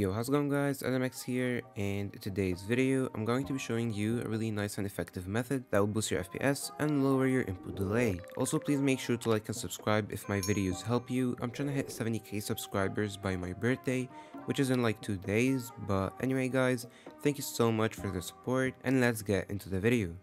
Yo, how's it going guys, AdamX here, and in today's video, I'm going to be showing you a really nice and effective method that will boost your FPS and lower your input delay. Also, please make sure to like and subscribe if my videos help you. I'm trying to hit 70k subscribers by my birthday, which is in like 2 days, but anyway guys, thank you so much for the support, and let's get into the video.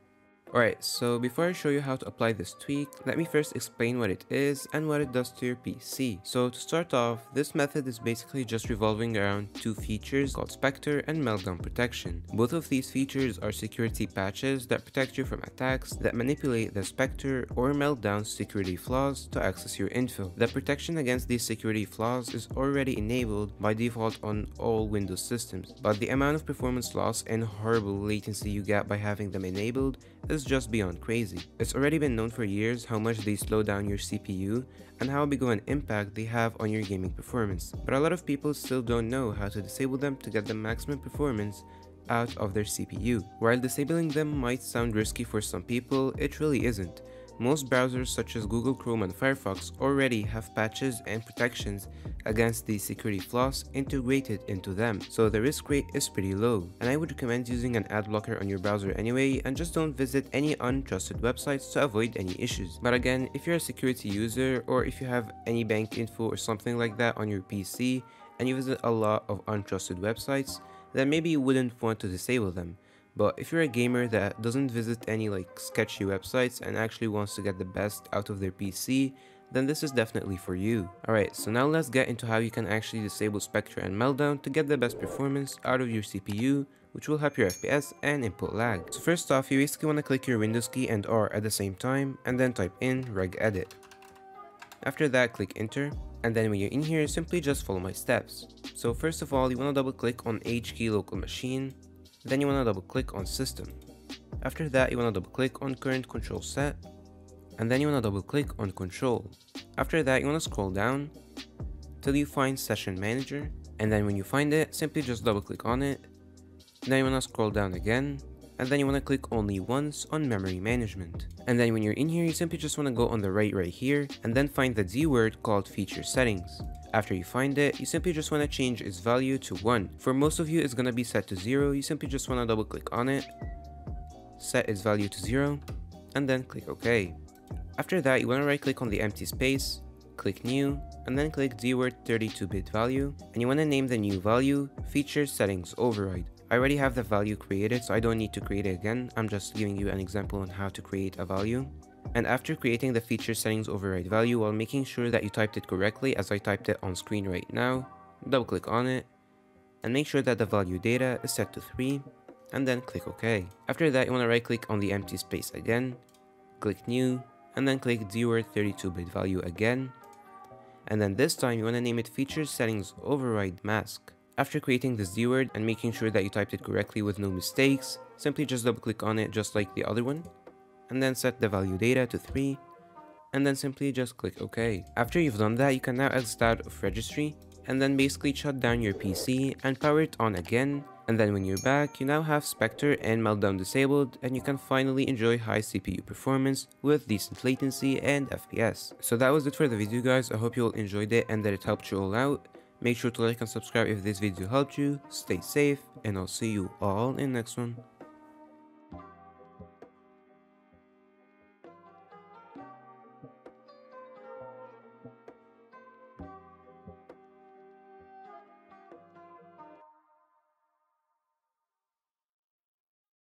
Alright, so before I show you how to apply this tweak, let me first explain what it is and what it does to your PC. So to start off, this method is basically just revolving around two features called Spectre and Meltdown Protection. Both of these features are security patches that protect you from attacks that manipulate the Spectre or Meltdown security flaws to access your info. The protection against these security flaws is already enabled by default on all Windows systems, but the amount of performance loss and horrible latency you get by having them enabled is just beyond crazy. It's already been known for years how much they slow down your CPU and how big of an impact they have on your gaming performance, but a lot of people still don't know how to disable them to get the maximum performance out of their CPU. While disabling them might sound risky for some people, it really isn't. Most browsers such as Google Chrome and Firefox already have patches and protections against these security flaws integrated into them, so the risk rate is pretty low. And I would recommend using an ad blocker on your browser anyway and just don't visit any untrusted websites to avoid any issues. But again, if you're a security user or if you have any bank info or something like that on your PC and you visit a lot of untrusted websites, then maybe you wouldn't want to disable them. But if you're a gamer that doesn't visit any like sketchy websites and actually wants to get the best out of their PC, then this is definitely for you. Alright, so now let's get into how you can actually disable Spectre and Meltdown to get the best performance out of your CPU, which will help your FPS and input lag. So first off, you basically want to click your Windows key and R at the same time, and then type in regedit. After that, click enter, and then when you're in here, simply just follow my steps. So first of all, you want to double click on H key local machine, then you want to double click on system. After that you want to double click on current control set and then you want to double click on control. After that you want to scroll down till you find session manager and then when you find it simply just double click on it. Then you want to scroll down again and then you want to click only once on memory management. And then when you're in here, you simply just want to go on the right right here and then find the D word called feature settings. After you find it, you simply just want to change its value to 1. For most of you, it's going to be set to 0. You simply just want to double click on it, set its value to 0, and then click OK. After that, you want to right click on the empty space, click new, and then click dword 32-bit value, and you want to name the new value feature settings override. I already have the value created so I don't need to create it again, I'm just giving you an example on how to create a value. And after creating the feature settings override value while making sure that you typed it correctly as I typed it on screen right now, double click on it, and make sure that the value data is set to 3, and then click OK. After that you want to right click on the empty space again, click new, and then click dword 32-bit value again, and then this time you want to name it feature settings override mask. After creating this dword and making sure that you typed it correctly with no mistakes, simply just double click on it just like the other one, and then set the value data to 3, and then simply just click OK. After you've done that, you can now exit out of registry, and then basically shut down your PC and power it on again, and then when you're back, you now have Spectre and Meltdown disabled, and you can finally enjoy high CPU performance with decent latency and FPS. So that was it for the video guys, I hope you all enjoyed it and that it helped you all out. Make sure to like and subscribe if this video helped you, stay safe, and I'll see you all in next one.